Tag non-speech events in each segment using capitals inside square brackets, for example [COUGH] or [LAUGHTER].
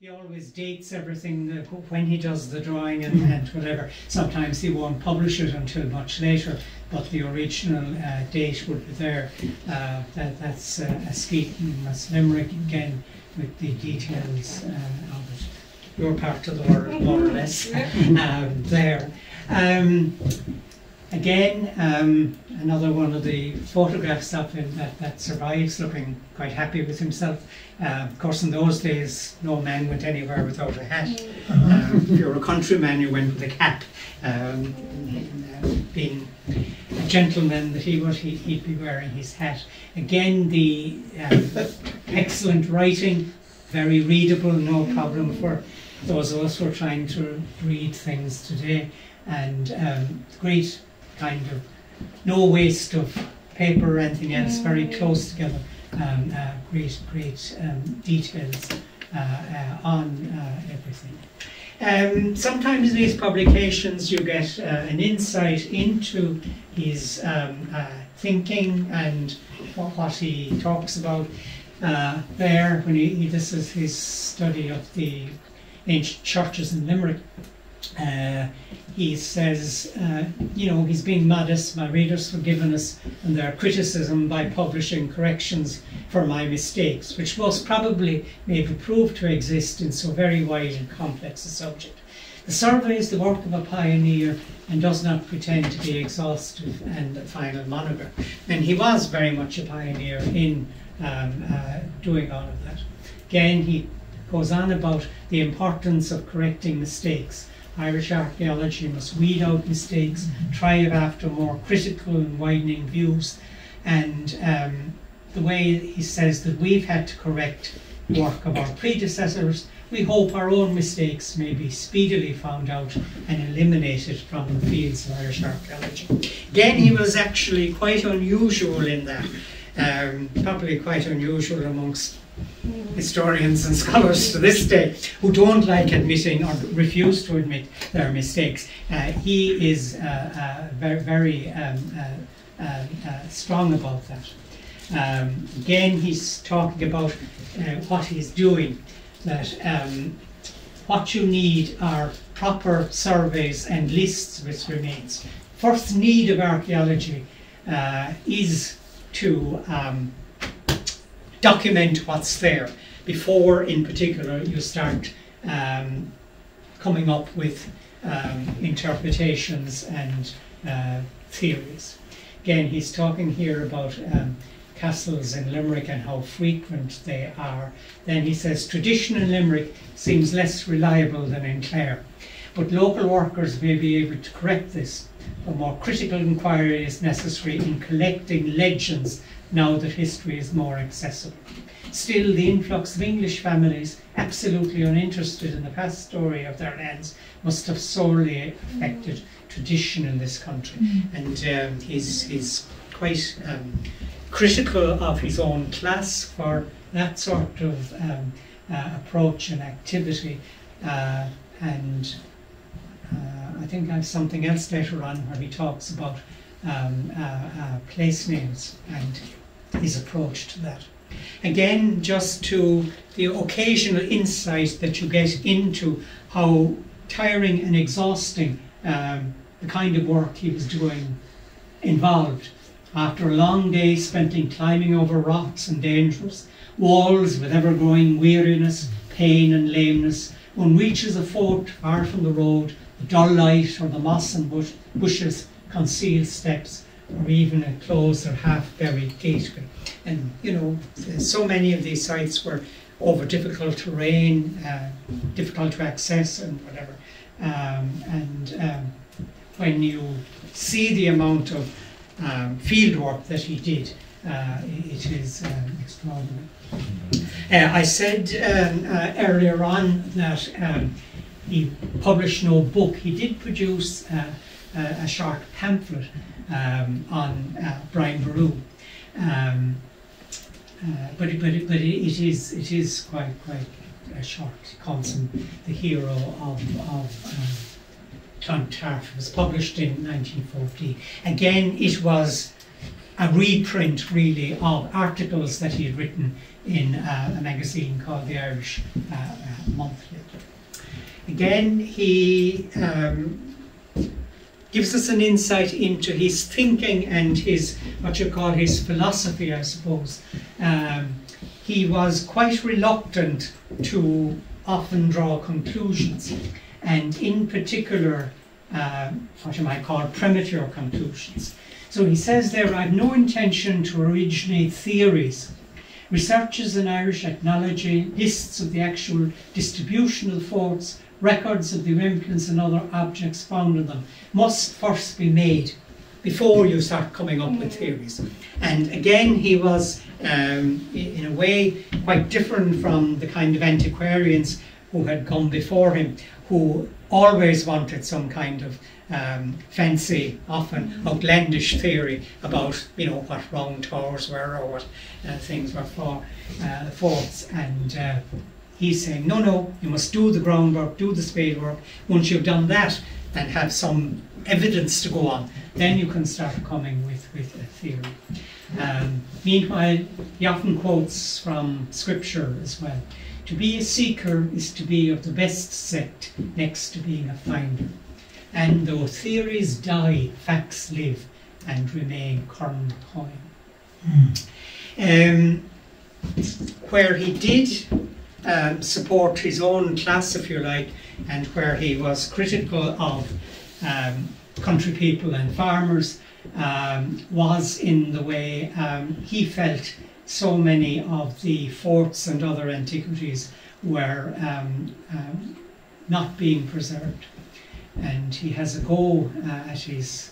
he always dates everything when he does the drawing and, and, whatever. Sometimes he won't publish it until much later, but the original uh, date would be there. Uh, that, that's uh, Askeaton, that's Limerick again with the details uh, of it. Your part of the world, more or less, um, [LAUGHS] there. Um, again, um, another one of the photographs of him that, that survives, looking quite happy with himself. Uh, of course, in those days, no man went anywhere without a hat. Uh, if you're a countryman, you went with a cap. Um, being a gentleman that he would, he, would be wearing his hat. Again, the um, excellent writing, very readable, no problem for those of us who are trying to read things today. And um, great kind of no waste of paper or anything else, very mm. close together, um, uh, great, great um, details uh, uh, on uh, everything. Um, sometimes in these publications you get uh, an insight into his um, uh, thinking and what, what, he talks about there. When he, this is his study of the ancient churches in Limerick. Uh, he says, uh, you know, he's being modest, my readers forgiven us and their criticism by publishing corrections for my mistakes, which most probably may be proved to exist in so very wide and complex a subject. The survey is the work of a pioneer and does not pretend to be exhaustive and a final monograph. And he was very much a pioneer in um, uh, doing all of that. Again, he goes on about the importance of correcting mistakes Irish archaeology must weed out mistakes, strive after more critical and widening views. And um, the way he says that we've had to correct work of our predecessors, we hope our own mistakes may be speedily found out and eliminated from the fields of Irish archaeology. Again, he was actually quite unusual in that, um, probably quite unusual amongst historians and scholars to this day who don't like admitting or refuse to admit their mistakes. Uh, he is uh, uh, very, very um, uh, uh, uh, strong about that. Um, again, he's talking about what he's doing, that um, what you need are proper surveys and lists, which remains. First need of archaeology is to um, document what's there before, in particular, you start um, coming up with um, interpretations and uh, theories. Again, he's talking here about um, castles in Limerick and how frequent they are. Then he says tradition in Limerick seems less reliable than in Clare, but local workers may be able to correct this. A more critical inquiry is necessary in collecting legends now that history is more accessible. Still, the influx of English families, absolutely uninterested in the past story of their lands, must have sorely affected tradition in this country. Mm. And um, he's, he's quite um, critical of his own class for that sort of um, uh, approach and activity. Uh, and uh, I think I have something else later on where he talks about um, uh, uh, place names and his approach to that. Again, just to the occasional insight that you get into how tiring and exhausting um, the kind of work he was doing involved. After a long day spent in climbing over rocks and dangerous walls with ever growing weariness, pain, and lameness, one reaches a fort far from the road, the dull light or the moss and bush, bushes conceal steps or even a closed or half buried gateway. And you know, so many of these sites were over difficult terrain, uh, difficult to access, and whatever. Um, and um, when you see the amount of um, field work that he did, uh, it is um, extraordinary. Uh, I said um, uh, earlier on that um, he published no book. He did produce uh, a short pamphlet um, on uh, Brian Boru. Um, uh, but it, but, it, but it is it is quite quite a short. Him the hero of of um, was published in 1940. Again, it was a reprint really of articles that he had written in uh, a magazine called the Irish uh, uh, Monthly. Again, he um, gives us an insight into his thinking and his, what you call his philosophy, I suppose. Um, he was quite reluctant to often draw conclusions, and in particular, uh, what you might call premature conclusions. So he says there, I have no intention to originate theories. Researchers in Irish ethnology, lists of the actual distributional forts, records of the implements and other objects found in them must first be made before you start coming up with theories. And again, he was, um, in a way, quite different from the kind of antiquarians who had come before him, who always wanted some kind of um, fancy, often outlandish theory about, you know, what round towers were or what uh, things were for uh, forts. And uh, he's saying, no, no, you must do the groundwork, do the spade work. Once you've done that and have some evidence to go on, then you can start coming with, with a theory. Um, meanwhile, he often quotes from scripture as well. To be a seeker is to be of the best sect next to being a finder. And though theories die, facts live and remain current coin. Um, where he did um, support his own class, if you like, and where he was critical of um, country people and farmers, um, was in the way um, he felt so many of the forts and other antiquities were um, um, not being preserved. And he has a go uh, at his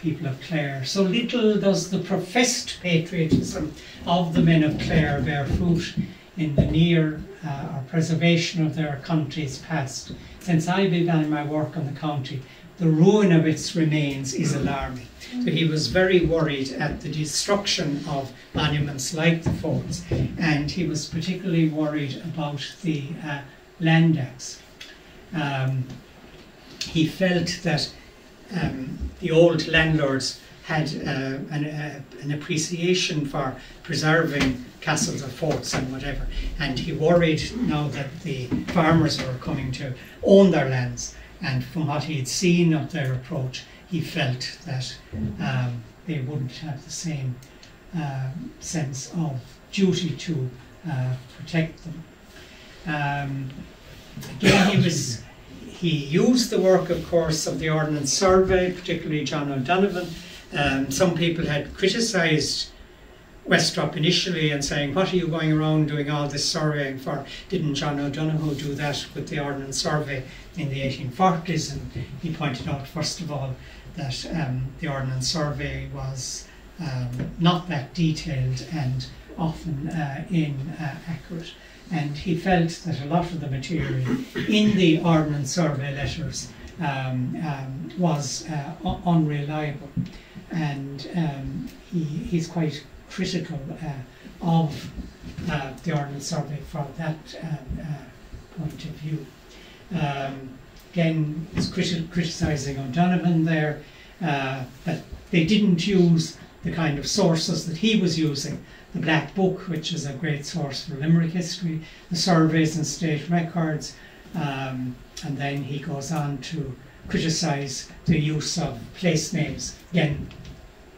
people of Clare. So little does the professed patriotism of the men of Clare bear fruit in the near uh, or preservation of their country's past. Since I began my work on the county, the ruin of its remains is alarming. So he was very worried at the destruction of monuments like the forts, and he was particularly worried about the uh, land acts. Um, he felt that um, the old landlords had uh, an, uh, an, appreciation for preserving castles or forts and whatever, and he worried now that the farmers were coming to own their lands, and from what he had seen of their approach, he felt that um, they wouldn't have the same uh, sense of duty to uh, protect them. Um, again, he was he used the work, of course, of the Ordnance Survey, particularly John O'Donovan. Um, some people had criticised Westropp initially and saying, What are you going around doing all this surveying for? Didn't John O'Donoghue do that with the Ordnance Survey in the 1840s? And he pointed out, first of all, that um, the Ordnance Survey was um, not that detailed and often uh, inaccurate and he felt that a lot of the material in the Ordnance Survey letters um, um, was uh, unreliable, and um, he, he's quite critical uh, of uh, the Ordnance Survey from that um, uh, point of view. Um, again, he's criti- criticising O'Donovan there, uh, that they didn't use the kind of sources that he was using the Black Book, which is a great source for Limerick history, the surveys and state records, um, and then he goes on to criticise the use of place names. Again,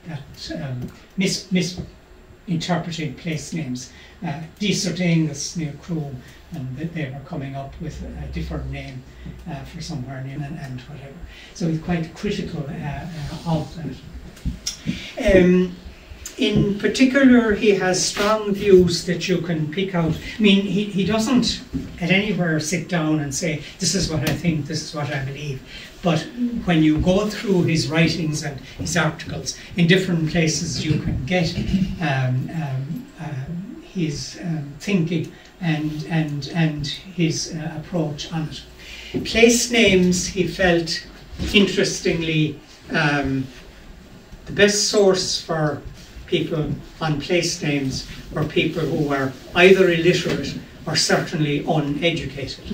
that um, mis- misinterpreting place names. Uh, Dysert Aengus near Croom, and they were coming up with a different name uh, for somewhere near and, and, whatever. So he's quite critical uh, uh of that. Um, in particular, he has strong views that you can pick out. I mean, he, he doesn't at anywhere sit down and say, This is what I think, this is what I believe. But when you go through his writings and his articles, in different places you can get um, um, uh, his um, thinking and, and, and his uh, approach on it. Place names, he felt, interestingly, um, the best source for people on place names were people who were either illiterate or certainly uneducated.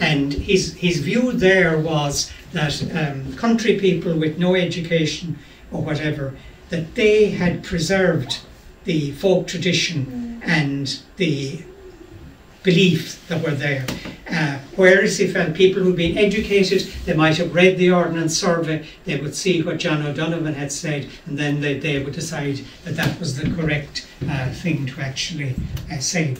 And his, his view there was that um, country people with no education or whatever, that they had preserved the folk tradition and the beliefs that were there. Uh, whereas if felt people who'd been educated, they might have read the Ordnance Survey, they would see what John O'Donovan had said, and then they, they would decide that that was the correct uh, thing to actually uh, say.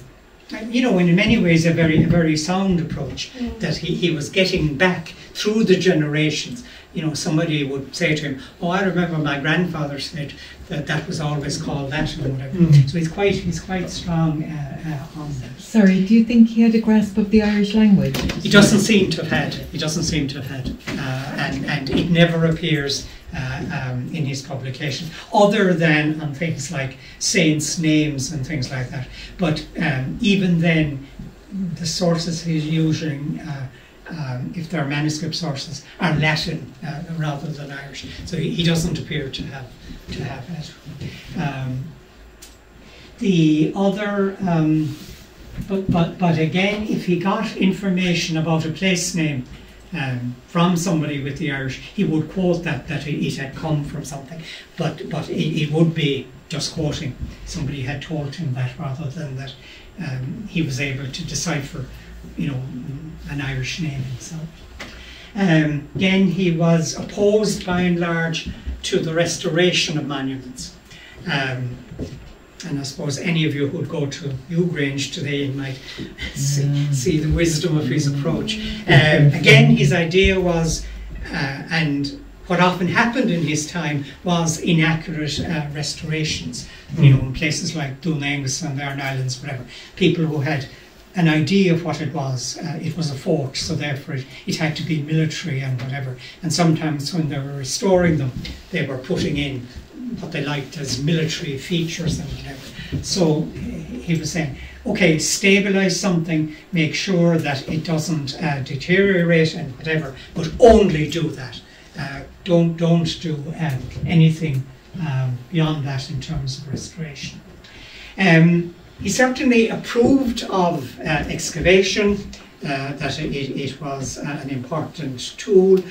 And, you know, in many ways, a very, a very sound approach that he, he was getting back through the generations. You know, somebody would say to him, "Oh, I remember my grandfather said that that was always called that and whatever." Mm. So he's quite, he's quite strong uh, uh, on that. Sorry, do you think he had a grasp of the Irish language? He doesn't seem to have had. He doesn't seem to have had, uh, and and it never appears um, in his publication, other than on things like saints' names and things like that. But um, even then, the sources he's using. Uh, um, if they're manuscript sources, are Latin uh, rather than Irish, so he, he doesn't appear to have to have that. Um, the other um, but, but, but again, if he got information about a place name um, from somebody with the Irish, he would quote that, that it, had come from something. But, but it, it would be just quoting. Somebody had told him that rather than that um, he was able to decipher, you know, an Irish name himself. Um, again, he was opposed by and large to the restoration of monuments. Um, and I suppose any of you who'd go to Newgrange today might [LAUGHS] see, see the wisdom of his approach. Um, again, his idea was, uh, and what often happened in his time was inaccurate uh, restorations. You know, in places like Dun Aengus and the Aran Islands, whatever, people who had an idea of what it was. Uh, it was a fort, so therefore it, it had to be military and whatever. And sometimes when they were restoring them, they were putting in what they liked as military features and whatever. So he was saying, okay, stabilize something, make sure that it doesn't uh, deteriorate and whatever, but only do that. Uh, don't don't do um, anything um, beyond that in terms of restoration. Um, he certainly approved of uh, excavation, uh, that it, it was uh, an important tool,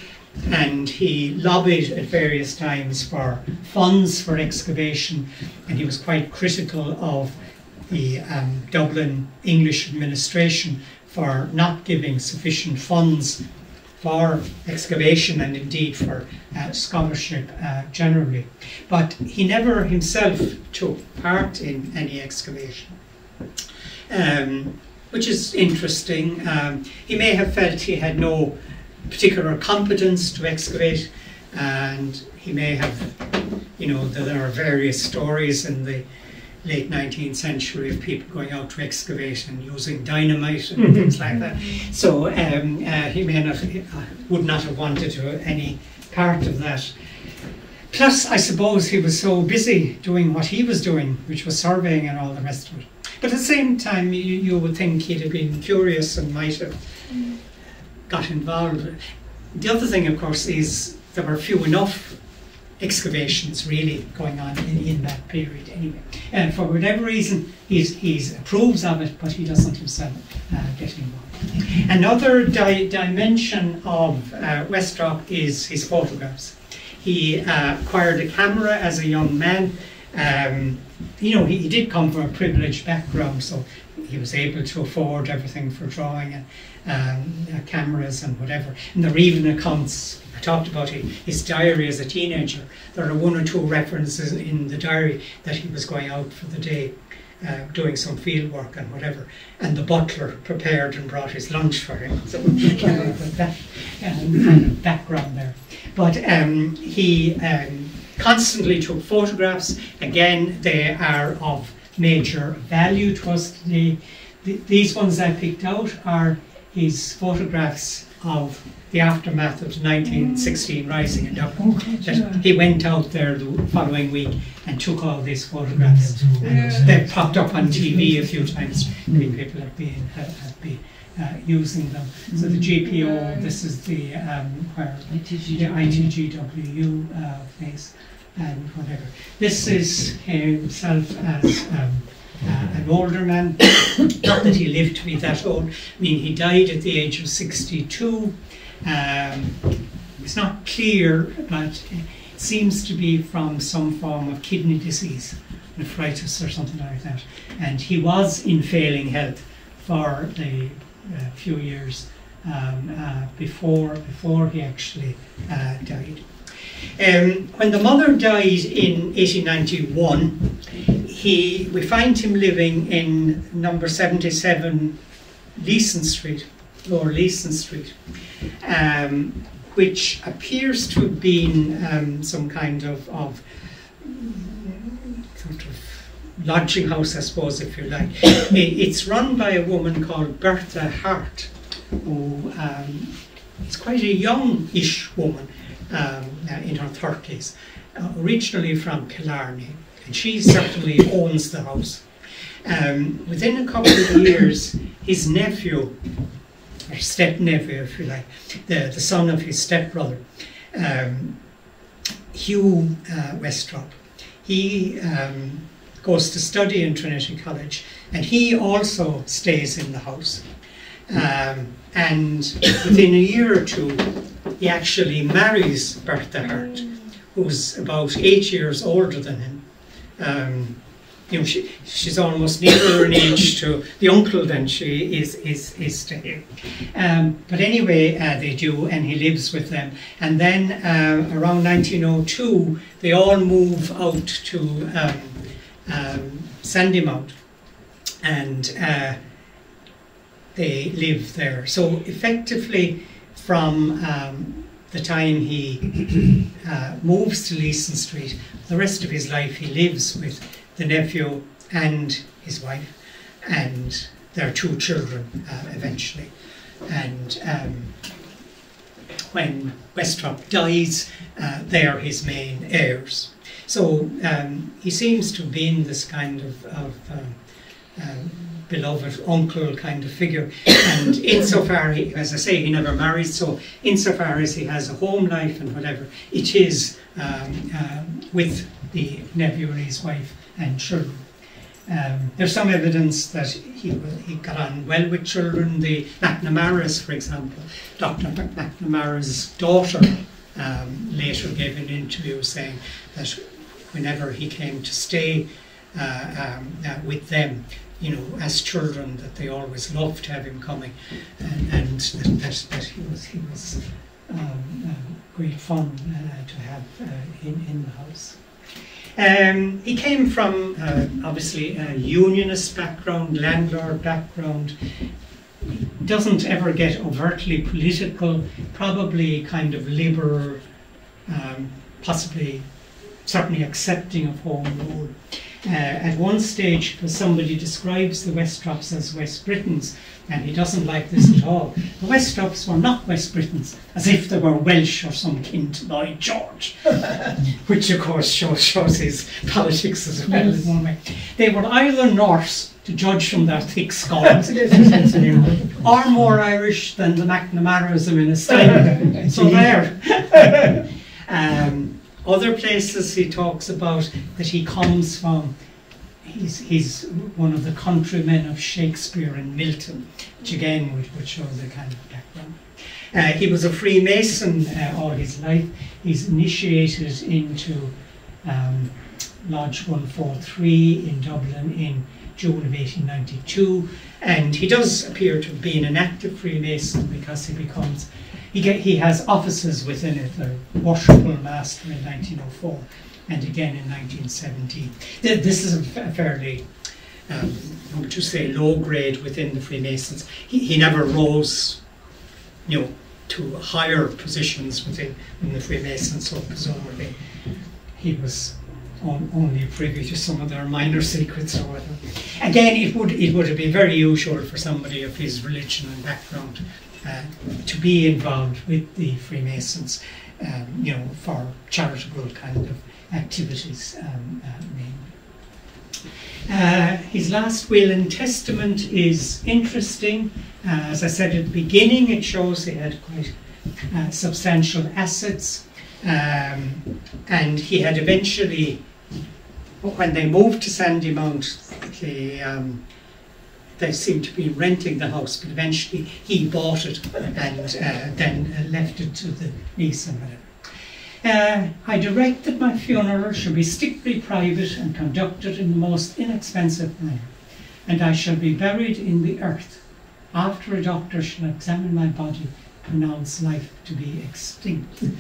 and he lobbied at various times for funds for excavation, and he was quite critical of the um, Dublin English administration for not giving sufficient funds for excavation and indeed for uh, scholarship uh, generally. But he never himself took part in any excavation, um, which is interesting. Um, he may have felt he had no particular competence to excavate, and he may have, you know, there are various stories in the late 19th century of people going out to excavate and using dynamite and things like that. So um, uh, he may not, uh, would not have wanted to any part of that. Plus, I suppose he was so busy doing what he was doing, which was surveying and all the rest of it. But at the same time, you, you would think he'd have been curious and might have got involved. The other thing, of course, is there were few enough excavations really going on in, in that period anyway. And for whatever reason, he's, he's approves of it, but he doesn't himself uh, get involved. Another di- dimension of uh, Westropp is his photographs. He uh, acquired a camera as a young man. Um, you know, he, he did come from a privileged background, so he was able to afford everything for drawing and um, uh, cameras and whatever. And there are even accounts, I talked about it, his diary as a teenager. There are one or two references in the diary that he was going out for the day. Uh, doing some field work and whatever, and the butler prepared and brought his lunch for him. So [LAUGHS] you know, that um, kind of background there. But um, he um, constantly took photographs. Again, they are of major value to us today. Th- these ones I picked out are his photographs of the aftermath of the 1916 rising in Dublin. That he went out there the following week and took all these photographs. And they popped up on TV a few times. Many people have been, have, have been uh, using them. So the GPO, this is the um, where the ITGWU uh, face and whatever. This is himself as um, uh, an older man. [COUGHS] Not that he lived to be that old. I mean, he died at the age of 62. Um, it's not clear, but it seems to be from some form of kidney disease nephritis or something like that. And he was in failing health for the uh, few years um, uh, before before he actually uh, died. Um, when the mother dies in 1891, he we find him living in number 77 Leeson Street, Lower Leeson Street, um, which appears to have been um, some kind of, of sort of lodging house, I suppose, if you like. It- it's run by a woman called Bertha Hart, who um, is quite a young-ish woman um, uh, in her 30s, uh, originally from Killarney, and she certainly owns the house. Um, within a couple of years, his nephew, or step nephew, if you like, the, the son of his stepbrother, um, Hugh uh, Westropp, he um, goes to study in Trinity College, and he also stays in the house. Um, and within a year or two, he actually marries Bertha Hart, who's about eight years older than him. Um, you know, she, she's almost nearer in age to the uncle than she is is is to him. Um, but anyway, uh, they do, and he lives with them. And then uh, around 1902, they all move out to um, um, Sandymount, and uh, they live there. So effectively, from um, the time he uh, moves to Leeson Street, the rest of his life he lives with the nephew and his wife, and their two children uh, eventually. And um, when Westropp dies, uh, they are his main heirs. So um, he seems to have been this kind of, of um, um, beloved uncle kind of figure. And insofar, he, as I say, he never married, so insofar as he has a home life and whatever, it is um, um, with the nephew and his wife and children. Um, there's some evidence that he, he got on well with children. The McNamara's, for example, Dr. McNamara's daughter um, later gave an interview saying that whenever he came to stay uh, um, uh, with them, you know, as children, that they always loved to have him coming, and, and that, that, he was he was um, um, great fun uh, to have uh, in in the house. Um, he came from uh, obviously a unionist background, landlord background. Doesn't ever get overtly political. Probably kind of liberal, um, possibly certainly accepting of home rule. Uh, at one stage, because somebody describes the Westropps as West Britons, and he doesn't like this at all. The Westropps were not West Britons, as if they were Welsh or some kin to Lloyd George, [LAUGHS] which of course shows, shows his politics as well in one way. They were either Norse, to judge from their thick skulls, [LAUGHS] or more Irish than the McNamara's of Innistree. [LAUGHS] so there. Um, other places he talks about that he comes from, he's, he's one of the countrymen of Shakespeare and Milton, which again would, would show the kind of background. Uh, he was a Freemason uh, all his life. He's initiated into um, Lodge 143 in Dublin in June of 1892, and he does appear to have been an active Freemason because he becomes he, get, he has offices within it, the Worshipful Master in 1904 and again in 1917. This is a fairly, um, would you say, low grade within the Freemasons. He, he never rose, you know, to higher positions within, the Freemasons, so presumably he was on, only privy to some of their minor secrets or whatever. Again, it would it would have been very usual for somebody of his religion and background uh, to be involved with the Freemasons, um, you know, for charitable kind of activities um, uh. Uh, his last will and testament is interesting. Uh, as I said at the beginning, it shows he had quite uh, substantial assets, um, and he had eventually, when they moved to Sandymount, they um, they seemed to be renting the house, but eventually he bought it and uh, then uh, left it to the niece and whatever. Uh, I direct that my funeral shall be strictly private and conducted in the most inexpensive manner, and I shall be buried in the earth. After a doctor shall examine my body, pronounce life to be extinct. [LAUGHS]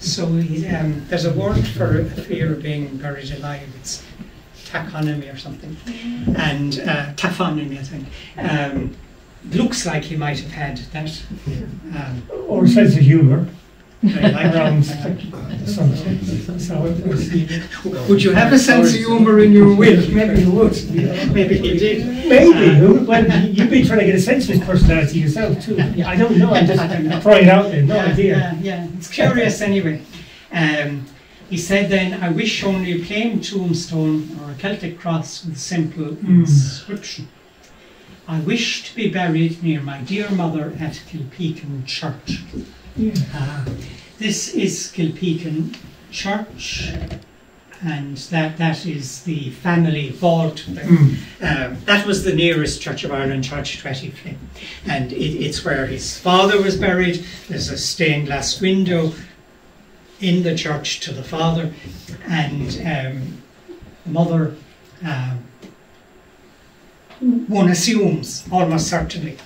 So um, there's a word for a fear of being buried alive. It's tachonomy or something, and uh, taphonymy, I think. Um, looks like he might have had that. Um, Or sense of humour I like around that. [LAUGHS] something. So it was, Would you have a sense of humour in your will? [LAUGHS] Maybe you would. Maybe he did. maybe, who- well, you've been trying to get a sense of his personality yourself too. I don't know, I'm I don't know. just [LAUGHS] throwing it out there, no yeah, idea. Yeah, yeah, it's curious anyway. Um, he said then, I wish only a plain tombstone or a Celtic cross with a simple Mm. inscription. I wish to be buried near my dear mother at Kilpeacon Church. Yeah. Uh, this is Kilpeacon Church, and that, that is the family vault. Mm. Um, that was the nearest Church of Ireland church to Attyflin, and it, it's where his father was buried. There's a stained glass window in the church to the father, and um, the mother. Um, one assumes almost certainly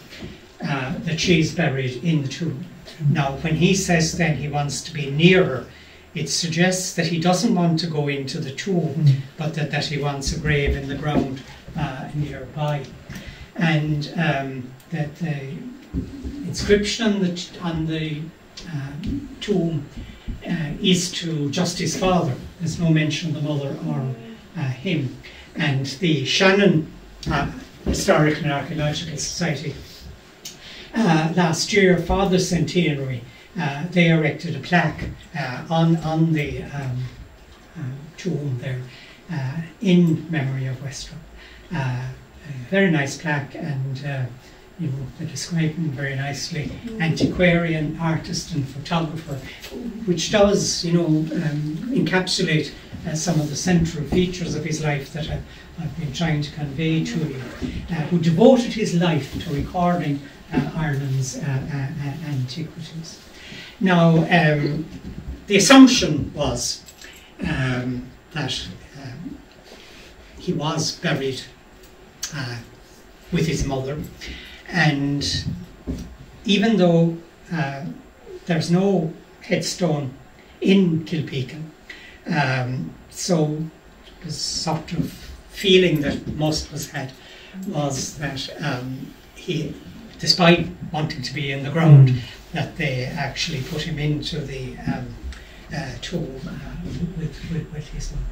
uh, that she's buried in the tomb. Now, when he says then he wants to be near her, it suggests that he doesn't want to go into the tomb, Mm. but that, that he wants a grave in the ground uh, nearby. And um, that the inscription on the, on the um, tomb uh, is to just his father. There's no mention of the mother or uh, him. And the Shannon uh, Historical and Archaeological Society uh, last year, for the centenary, uh, they erected a plaque uh, on, on the um, tomb there in memory of Westropp. Uh, very nice plaque, and you describe him very nicely. Antiquarian, artist, and photographer, which does, you know, um, encapsulate uh, some of the central features of his life that I, I've been trying to convey to you. Uh, who devoted his life to recording uh, Ireland's uh, uh, uh, antiquities. Now, um, the assumption was um, that um, he was buried with his mother, and even though uh, there's no headstone in Kilpeacon, um, so the sort of feeling that most of us had was that um, he, despite wanting to be in the ground, Mm. that they actually put him into the um, uh, tomb uh, with, with, with his mother.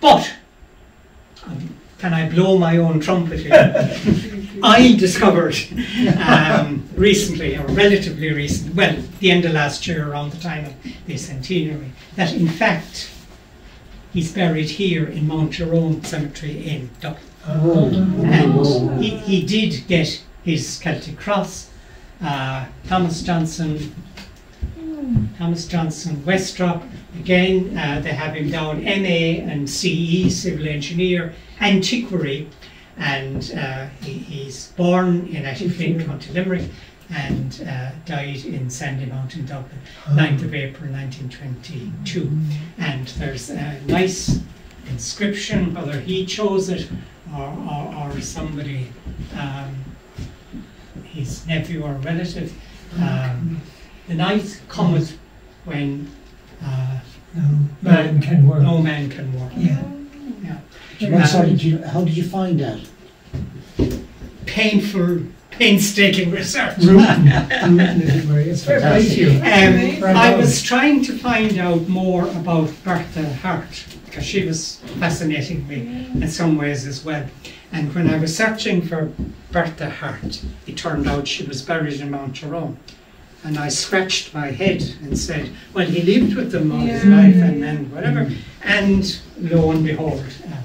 But um, can I blow my own trumpet here? [LAUGHS] I discovered um, recently, or relatively recent, well, the end of last year, around the time of the centenary, that in fact he's buried here in Mount Jerome Cemetery in Dublin. Oh. And he, he did get his Celtic cross. Uh, Thomas Johnson, Thomas Johnson Westropp. Again, uh, they have him down MA and CE, civil engineer, antiquary, and uh, he, he's born in Attyflin, County Limerick, and uh, died in Sandy Mountain, Dublin, 9th of April 1922. And there's a nice inscription, whether he chose it or, or, or somebody, um, his nephew or relative. Um, the night cometh when uh, No, man can work. no man can work. Yeah. I'm sorry, did you, how did you find that? Painful, painstaking research. Rooting, [LAUGHS] rooting, as it were. It's very nice of you. Um, I was trying to find out more about Bertha Hart because she was fascinating me in some ways as well. And when I was searching for Bertha Hart, it turned out she was buried in Mount Jerome. And I scratched my head and said, well, he lived with them all his life and then whatever. And lo and behold, uh,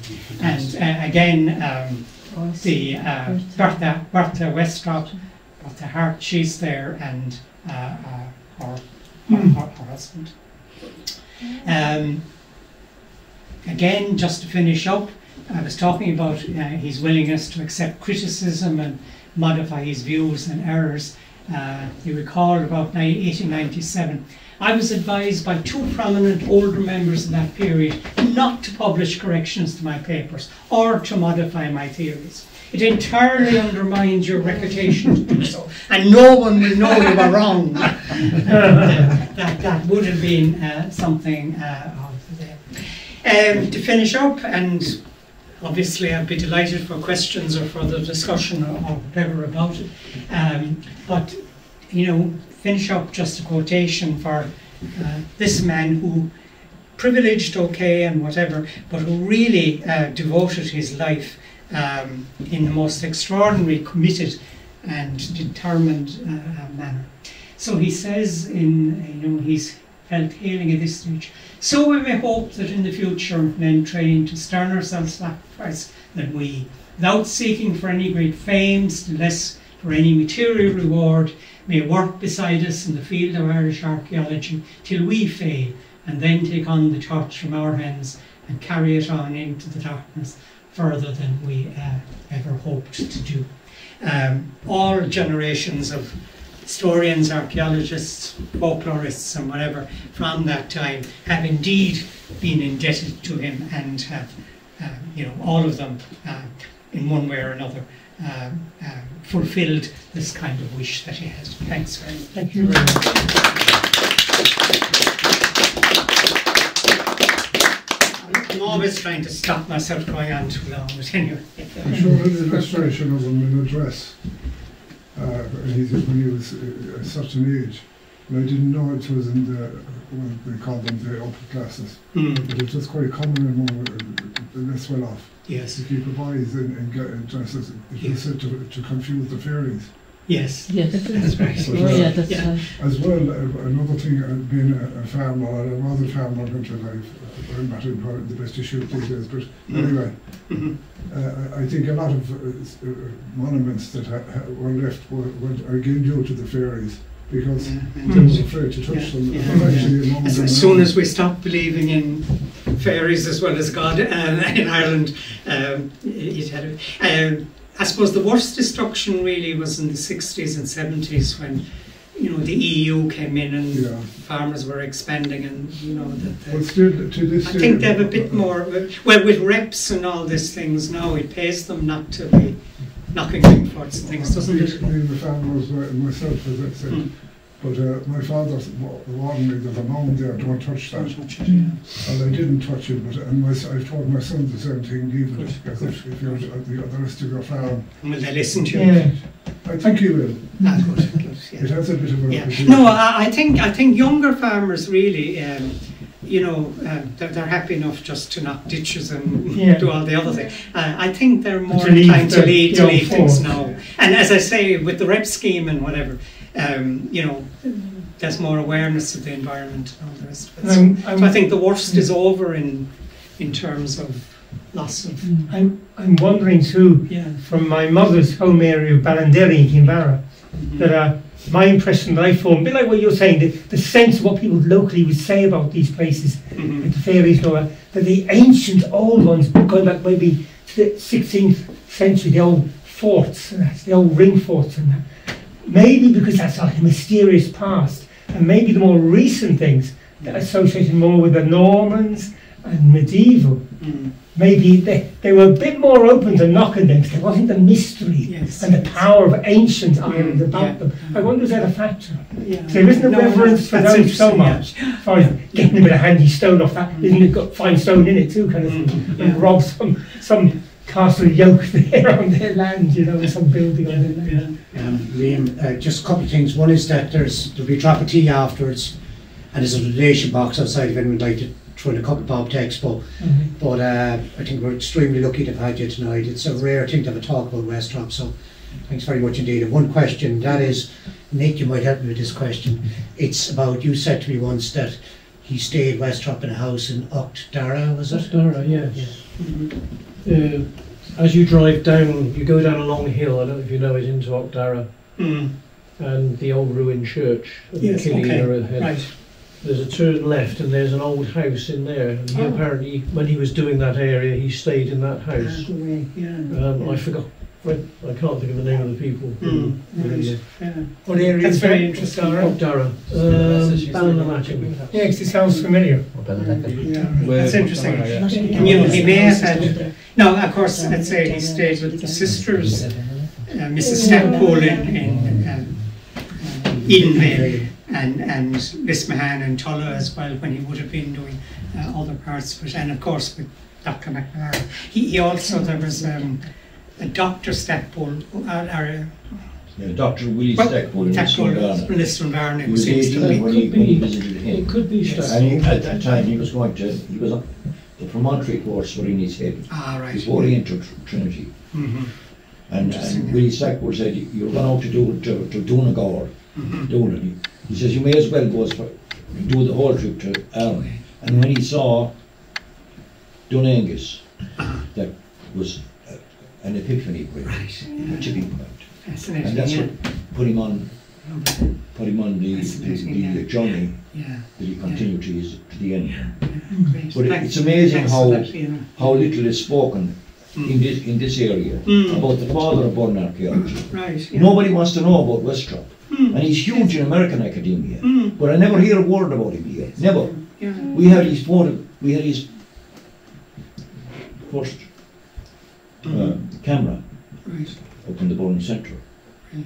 and uh, again, um, the uh, Bertha, Bertha Westropp, Bertha Hart, she's there, and uh, uh, her, her, her, her husband. Um, again, just to finish up, I was talking about uh, his willingness to accept criticism and modify his views and errors. Uh, you recall about 1897, I was advised by two prominent older members of that period not to publish corrections to my papers or to modify my theories. It entirely undermines your reputation to do so, and no one will know you were wrong. [LAUGHS] that, that would have been uh, something uh, um, to finish up, and obviously I'd be delighted for questions or further discussion or, or whatever about it. Um, but you know, finish up just a quotation for uh, this man who privileged, okay, and whatever, but who really uh, devoted his life um, in the most extraordinary, committed, and determined uh, manner. So he says, in you know, he's felt hailing at this stage. So we may hope that in the future men trained to sterner self-sacrifice than we, without seeking for any great fame, still less for any material reward, may work beside us in the field of Irish archaeology till we fail, and then take on the torch from our hands and carry it on into the darkness further than we uh, ever hoped to do. Um, all generations of historians, archaeologists, folklorists, and whatever from that time have indeed been indebted to him and have, you know, all of them, uh, in one way or another, um, um, fulfilled this kind of wish that he has. Thanks very much. Thank you very much. I'm always trying to stop myself going on too long, but anyway. I'm sure an illustration of him in a dress. Uh, when he was uh, such an age. And I didn't know it was in the, what they call them, the upper classes. Hmm, But it was quite common among uh, the less well off Yes, to keep a boys in, in, get- in dresses. It Yes. was said to, to confuse the fairies. yes, Yes. that's right. Oh, yeah, that's Yeah. right. As well, uh, another thing, uh, being a, a farmer, I was a farmer until life. I'm not in probably the best to shoot these days, but Mm. anyway. Mhm. Uh, I think a lot of uh, uh, monuments that ha- ha- were left were, were are again due to the fairies because Yeah, they indeed. were to touch Yeah, them. yeah, They're actually among As, as soon as we stop believing in fairies as well as God uh, [LAUGHS] in Ireland, um, it had. Um, I suppose the worst destruction really was in the 60s and 70s when, you know, the EU came in and Yeah. farmers were expanding and, you know, that. But that still, to this I think they have a bit uh, more. Well, with reps and all these things now, it pays them not to be knocking ringforts and things, doesn't it? Me and the farmers uh, myself, as I said. Mm. But uh, my father warned me there's a mound there, don't touch that. Don't touch it, yeah. And I didn't touch it, but and my, I've told my son the same thing, leave it, because if, if you're at the, the rest of your farm, And will they listen to you? Yeah, I think he will. Ah, good, good, yeah. It has a bit of a Yeah. No, I, I think I think younger farmers really, um, you know, uh, they're, they're happy enough just to knock ditches and [LAUGHS] Yeah. do all the other things. Uh, I think they're more To leave inclined to lead to leave things now. And as I say, with the rep scheme and whatever, um, you know, there's more awareness of the environment and all the rest of it. So, I'm, so I think the worst is over in in terms of loss of. I'm, I'm wondering too, Yeah. from my mother's home area of Ballinderry in Kinvara, that uh, my impression that I formed, a bit like what you're saying, the, the sense of what people locally would say about these places, Mhm. the fairies and all that, that the ancient old ones, going back maybe to the 16th century, the old forts, and that's the old ring forts and that, maybe because that's like a mysterious past, and maybe the more recent things that associated more with the Normans and medieval, Mhm. maybe they, they were a bit more open to knocking them, 'cause there wasn't the mystery Yes. and the power of ancient Ireland Mm, about yeah. them. I wonder is that a factor? Yeah. There isn't a No, reverence for those so much. yeah. As far as getting a bit of handy stone off that, that, isn't it got fine stone in it too, kind of thing? Mm, And rob some some castle yoke [LAUGHS] there on their land, you know, some building on their land. Um, Liam, uh, just a couple of things. One is that there's there'll be a drop of tea afterwards, and there's a donation box outside if anyone would like to throw in a couple of bob to X-PO. Mhm. But uh, I think we're extremely lucky to have had you tonight. It's a rare thing to have a talk about Westropp, so thanks very much indeed. And one question, that is, Nick, you might help me with this question. It's about, you said to me once that he stayed Westropp in a house in Octara, was it? Dara, yes. Mhm. Uh, as you drive down, you go down a long hill, I don't know if you know it, into Octara, Mm, and the old ruined church of the Yes, Killeen okay, ahead. right. There's a turn left, and there's an old house in there. And he Oh. apparently, when he was doing that area, he stayed in that house. Ah, yeah. Um, yeah. I forgot I can't think of the name of the people. Mm, who- right. Yeah. What area That's is very that? interesting. Dara? Octara. Um, Ballinamachin. Yeah, 'cause it sounds familiar. Yeah, that's interesting. And you know, he may have had. Now, of course, let's say he stayed with the sisters, uh, Mrs. Stacpoole in, in um, uh, Edenvale, and and Miss Mahan and Tulla as well when he would have been doing uh, other parts of it, and of course with Dr. McNamara. He, he also there was um, a Dr. Stacpoole, uh, or Yeah, Dr. Willie Well, Stacpoole in Stackpole, Lisbon. Liston Barn, He it was seems to 18 be. when he, when he visited It him. could be Yes. And he, at that time, he was going to, he was on the promontory course were in his head Ah, right. before he entered Tr- Trinity. And, Interesting, and yeah. Willie Stacpoole said, you're going out to do, to, to Donegal, mhm. doing it. He says, you may as well go as far, do the whole trip to Aran. And when he saw Dun Aengus, that was an epiphany point, Right. a tipping point. Fascinating. And that's yeah. what put him on, put him on the, the, the yeah. journey Yeah. that he continued to his, to the end. But it- it's amazing how-. How little is spoken in Mm. this, in this area Mm. about the father of modern archaeology. Right. yeah. Nobody wants to know about Westropp. Mm. And he's huge in American academia. Mm. But I never hear a word about him here. Never. Yeah. We had his photo, we had his first uh, Mm. camera Right. up in the Bowling Centre. Yeah.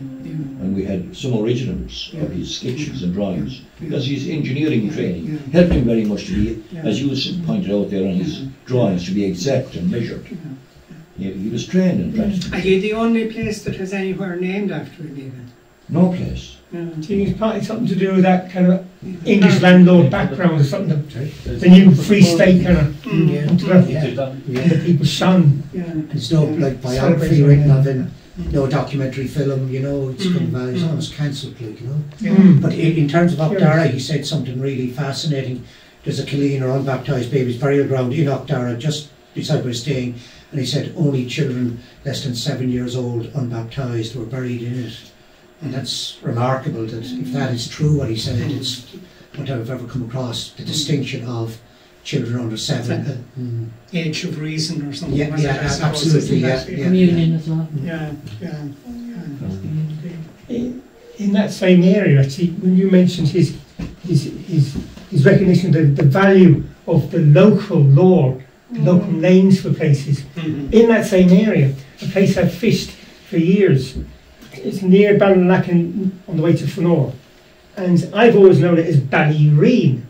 And we had some originals of his sketches and drawings. Yeah. Because his engineering Yeah, training yeah. helped him very much to be, Yeah. as you pointed out there on his Yeah. drawings, to be exact and measured. Yeah. He, he was trained in that. Are you the only place that has anywhere named after him even? No place. Yeah. Do you think it's partly something to do with that kind of English landlord background or something? The, the new free state kind of Mm. Yeah. into the, Yeah. the people shun. Yeah. There's no like biography Celebrating, written yeah. of him, no documentary film, you know, it's Mm, kind of uh, it's mm. almost cancelled, like, you know. Mm. But in, in terms of Yeah. Oughtdarra, he said something really fascinating. There's a Killeen or unbaptized babies burial ground in Oughtdarra, just beside where we're staying, and he said only children less than seven years old, unbaptized, were buried in it. And that's remarkable that if that is true, what he said, it's what I've ever come across, the distinction of children under seven. Uh, mm. Age of Reason or something. Yeah, was it? yeah, I suppose, absolutely, isn't yeah, that? yeah. Communion as well. Yeah. Yeah. yeah. In, in that same area, actually, when you mentioned his his his, his recognition of the, the value of the local lore, the local names for places, Mhm. in that same area, a place I've fished for years. It's near Ballinlacken on the way to Fanore. And I've always known it as Ballyreen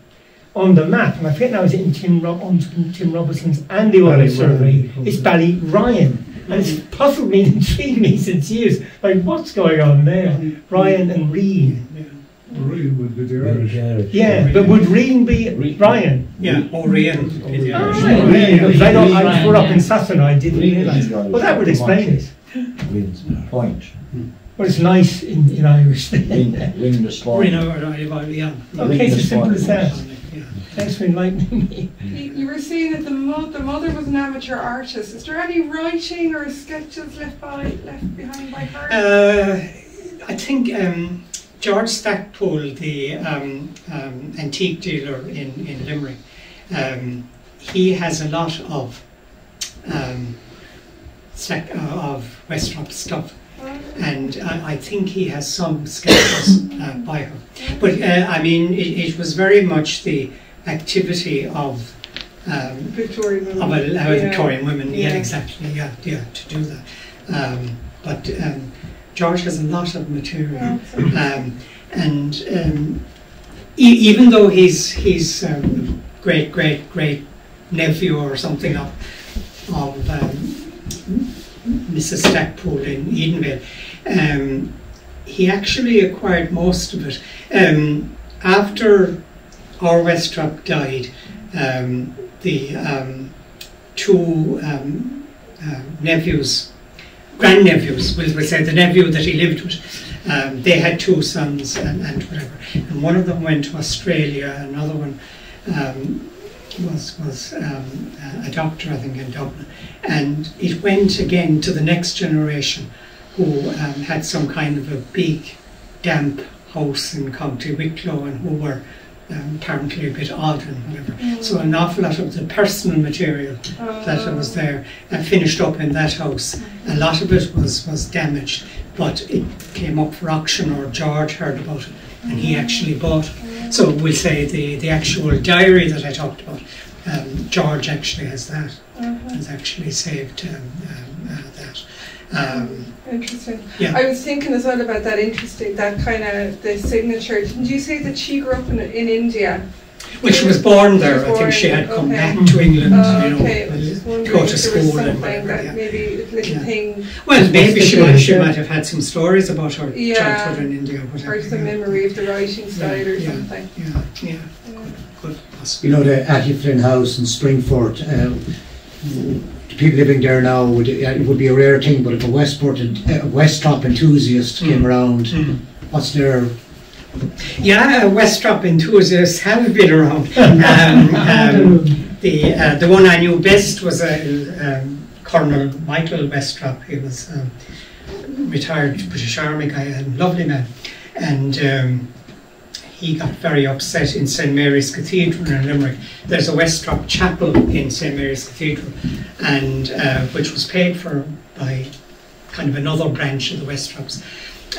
on the map. And I forget now, is it in Tim, Ro- on Tim Robinson's and the other Ballyryan, survey? probably. It's Ballyryan. And it's puzzled me and intrigued me since years. Like, what's going on there? Ryan and Reen. Yeah. Really would be the Irish. Yeah, but would Reen be Reen. Ryan? Yeah. Orion. would be Oh, right, one. yeah, because I, don't, I Ryan, grew up in yeah. Sutton, I didn't realise. Well, that would explain it. Point. Well, it's nice in, in Irish. Ring, ring the spot. Orion or Orion, yeah. Okay, it's as simple as that. Yeah. Thanks for enlightening me. You you were saying that the, mo- the mother was an amateur artist. Is there any writing or sketches left by left behind by her? Uh, I think um, George Stacpoole, the um, um, antique dealer in, in Limerick, um, he has a lot of stack, uh, of Westropp stuff, and I, I think he has some sketches uh, by her. But uh, I mean, it, it was very much the activity of um, Victorian women. of a, Yeah. Victorian women, yeah. Yeah. exactly, yeah, yeah, to do that. Um, but um, George has a lot of material, um, and um, e- even though he's he's um, great great great nephew or something of of um, Mrs. Stacpoole in Edenvale, um, he actually acquired most of it um, after our Westropp died. Um, the um, two um, uh, nephews, grandnephews, we'll, we'll say the nephew that he lived with, um, they had two sons and, and whatever. And one of them went to Australia, another one was, was um, a doctor, I think, in Dublin. And it went again to the next generation who um, had some kind of a big, damp house in County Wicklow and who were um, apparently a bit odd and whatever. So an awful lot of the personal material that was there and finished up in that house. A lot of it was, was damaged, but it came up for auction or George heard about it and he actually bought it. So we'll say the, the actual diary that I talked about, um, George actually has that, has actually saved um, um, uh, that. Um, Interesting. Yeah. I was thinking as well about that interesting, that kind of the signature. Did you say that she grew up in, in India? Well, she was born there. She I think she had come okay. back to England, Oh, you know, okay. I was just to go to school and something that Yeah. maybe Yeah. Well, maybe she might, she Yeah. might have had some stories about her Yeah. childhood in India, whatever. or some yeah. memory of the writing style or yeah. something. Yeah, yeah, Yeah. good, possibly. You know, the Attyflin House in Springford, uh, the people living there now, would, uh, it would be a rare thing, but if a Westport, and uh, Westropp enthusiast came Mm. around, Mm. what's their Yeah, uh, Westropp enthusiasts have been around. [LAUGHS] Um, um, the uh, the one I knew best was uh, um, Colonel Michael Westropp. He was um, retired British Army guy, a lovely man, and um, he got very upset in St Mary's Cathedral in Limerick. There's a Westropp chapel in St Mary's Cathedral, and uh, which was paid for by kind of another branch of the Westropps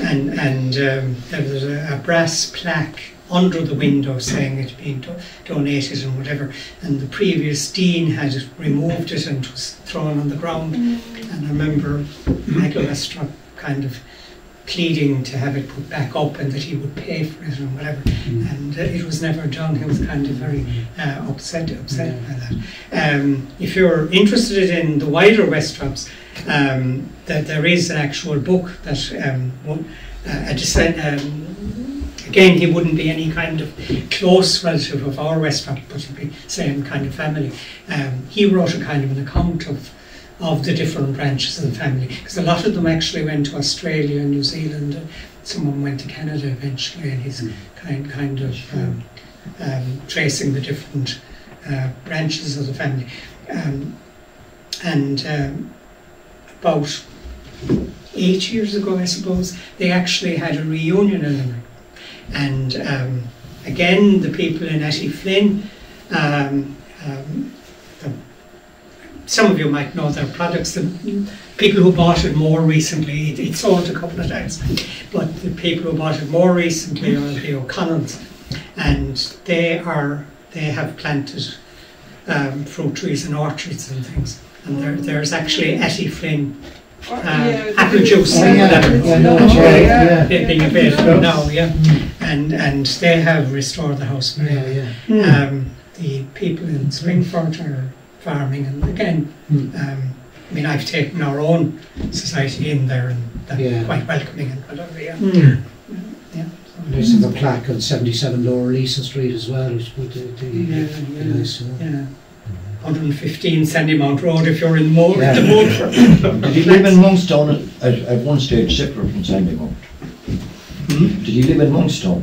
and and um, there was a, a brass plaque under the window saying it had been do- donated and whatever. And the previous dean had removed it and it was thrown on the ground. And I remember Michael Westropp kind of pleading to have it put back up and that he would pay for it and whatever. And uh, it was never done. He was kind of very uh, upset upset by that. Um, if you're interested in the wider West Westropps, um, that there is an actual book that um, uh, a descent, um, again he wouldn't be any kind of close relative of our Westropp, but he'd be same kind of family. Um, he wrote a kind of an account of of the different branches of the family because a lot of them actually went to Australia and New Zealand. And someone went to Canada eventually, and he's kind kind of um, um, tracing the different uh, branches of the family. Um, and um, about eight years ago, I suppose, they actually had a reunion in Limerick. And um, again, the people in Attyflin, um, um, the, some of you might know their products. The people who bought it more recently, it, it sold a couple of times, but the people who bought it more recently are the O'Connells, and they are they have planted um, fruit trees and orchards and things. And there, there's actually Attyflin Uh, yeah, apple juice Oh, and yeah, whatever. it's Yeah, no, lovely, right, yeah. They're being Yeah. available now, yeah. And and they have restored the house very well. yeah, yeah. Um, the people in Springford are farming, and again, Mm. um, I mean, I've taken our own society in there, and they're Yeah. quite welcoming and whatever. Yeah, Mm. yeah. And There's a plaque on 77 Lower Leeson Street as well, which would uh, the, Yeah, yeah. nice. uh, yeah. 115 Sandymount Road if you're in Mo- Yeah. the mood for [LAUGHS] Did he live in Monkstown at, at one stage separate from Sandymount? Did he live in Monkstown?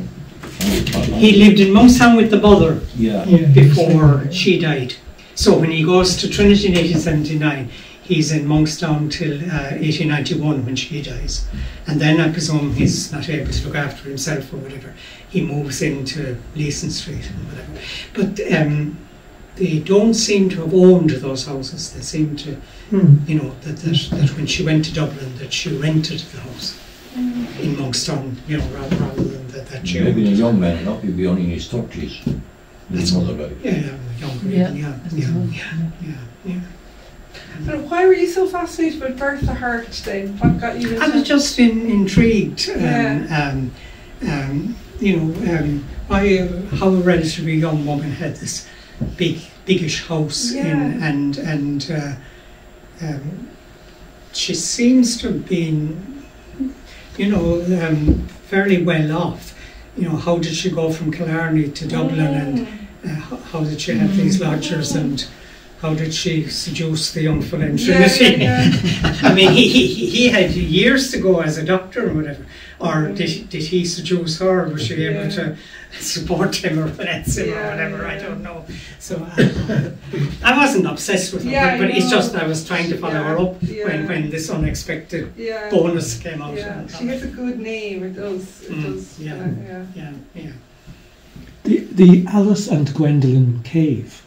He lived in Monkstown with the mother Yeah. Yeah. before she died. So when he goes to Trinity in 1879, he's in Monkstown till uh, 1891 when she dies. And then I presume he's not able to look after himself or whatever. He moves into Leeson Street and whatever. But um, they don't seem to have owned those houses. They seem to, Mm. you know, that, that, that when she went to Dublin, that she rented the house in Monkstown, you know, rather, rather than that, that she Maybe a young man enough, he'd be only in his thirties. His mother died. Yeah, yeah, younger, Yeah. even, yeah, yeah, yeah, yeah, yeah. And why were you so fascinated with Bertha Hart then? What got you into I was just in, intrigued, um, Yeah. um, um, you know, um, why, how a relatively young woman had this big, biggish house in, and and uh, um, she seems to have been, you know, um, fairly well off. You know, how did she go from Killarney to Dublin, and Mm. uh, how, did she have these lodgers, and how did she seduce the young in Yeah, Trinity? yeah, yeah. [LAUGHS] I mean, he, he, he had years to go as a doctor or whatever. Or did, did he seduce her? Was she able to [LAUGHS] support him or finance him Yeah, or whatever? I don't know. So I, I wasn't obsessed with her, Yeah, but, but it's just I was trying to follow her up Yeah. when, when this unexpected Yeah. bonus came out. Yeah, she has a good name. It does. It Mm, does. yeah. uh, yeah. yeah, yeah. The, the Alice and Gwendoline Cave.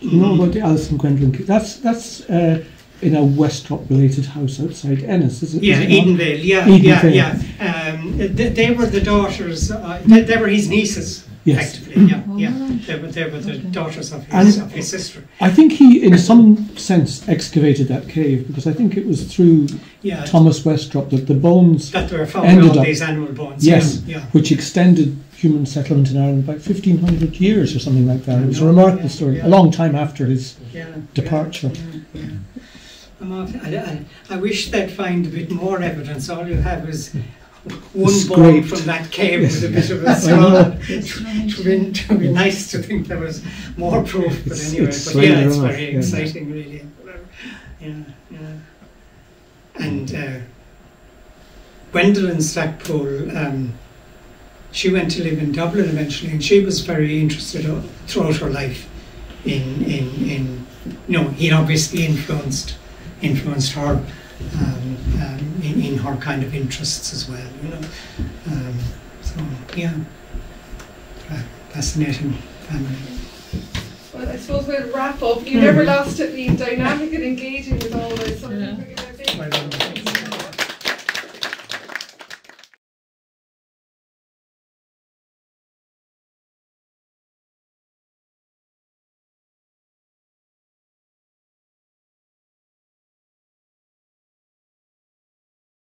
You know about the Alice and Gwendoline Cave? That's that's uh, in a Westropp related house outside Ennis, is it? Yeah, is it? Edenvale. Yeah, Edenvale. yeah, yeah. Um, they, they were the daughters. Uh, they, they were his nieces, Yes. effectively. Yeah, Oh, yeah. right. They were they were the Okay. daughters of his And- of his sister. I think he, in some sense, excavated that cave because I think it was through Yeah, Thomas Westropp that the bones, that were found ended all up- these animal bones. Yes. Yeah, which extended human settlement in Ireland by 1500 years or something like that. It was a remarkable yeah, story, yeah. a long time after his yeah. yeah, departure. Yeah, yeah. I'm off- I, I, I wish they'd find a bit more evidence. All you have is one bone Scraped. from that cave Yes. with a bit of a know. [LAUGHS] It would be, it would be nice to think there was more proof, but It's- anyway. it's but yeah, it's enough, very yeah. exciting, really. Yeah, yeah. And uh, Gwendoline Stacpoole, um, she went to live in Dublin eventually, and she was very interested throughout her life in in in. You know, he'd obviously influenced influenced her um, um, in, in, her kind of interests as well. You know, um, so yeah, uh, fascinating family. Well, I suppose we'll wrap up. You mm -hmm. never lost it being dynamic and engaging with all this. Yeah.